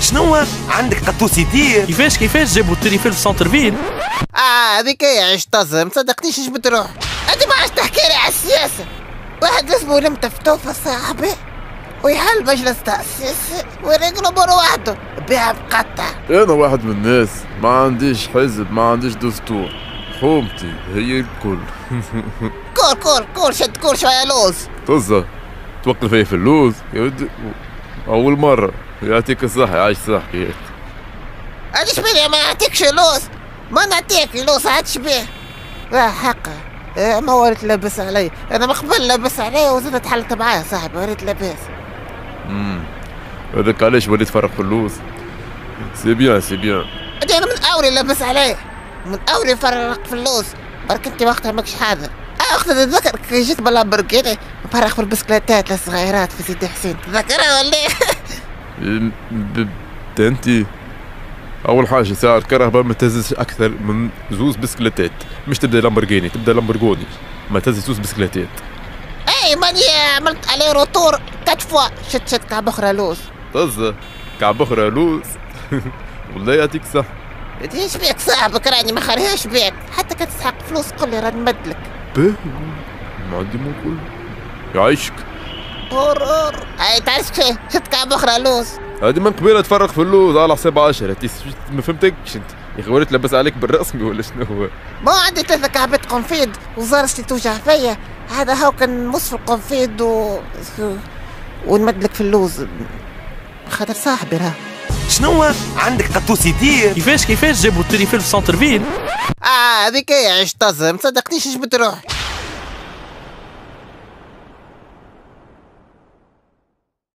شنو عندك قطوس يدير كيفاش كيفاش جابوا التليفون في سونتر فيل آه هذيك هي عيش طازة ما صدقتنيش إيش بتروح انت ما عادش تحكي لي على السياسة. واحد اسمه لمتة فتوفة صاحبي ويحل مجلس تأسيس ويرجله مرة وحده بيها مقطع أنا واحد من الناس ما عنديش حزب ما عنديش دستور. حكومتي هي الكل. كول كول كول شد كول شوية لوز. طزة. توكل فيا في اللوز. يا ودي أول مرة. يعطيك الصحة عايش صح كيف هذا شبيه ما نعطيكش لوز. ما نعطيك لوز عاد شبيه لا حق. إيه، ما وريت لابس علي. أنا من قبل لابس علي وزدت حلت معايا صاحبي وريت لاباس. امم هذاك علاش وليت فرق في اللوز؟ سي بيان سي بيان. أنا من اولي لابس علي. من اولي فرق في اللوز. برك أنت وقتها ماكش حاضر. آه وقتها كي جيت باللامبورغيني. فرق في البسكليتات الصغيرات في سيدي حسين. تذكرها ولا أنت أول حاجة ساعه الكهرباء ما تهزش أكثر من زوز بسكليتات. مش تبدأ لامبورغيني تبدأ لامبورغوني ما تهزش زوز بسكليتات. إي ماني عملت عليه روتور. تات فوا شت شت كعب أخرى لوز. طزة كعب أخرى لوز. والله يعطيك صح. إيش بيك صاحبك راني ما خليهاش بيك. حتى كان تسحق فلوس قول لي راني نمدلك به ما عندي ما نقول يعيشك. أور أور. أي تعرف شي. شت كعب أخرى لوز. هذه من قبيلة تفرق في اللوز. على حساب 10 تيس ما فهمتكش أنت. يا أخي وليت لبس عليك بالرسمي ولا شنو هو؟ ما عندي ثلاثة كعبات قنفيد وزارتي توجع فيا. هذا هو كان نصف القنفيد و ونمدلك في اللوز. خاطر صاحبي راه. شنو عندك قطوس يدير كيفاش كيفاش؟ جابوا التليفون في centre ville. آه هذيك هي عيش طازة ما صدقتنيش إيش بتروح؟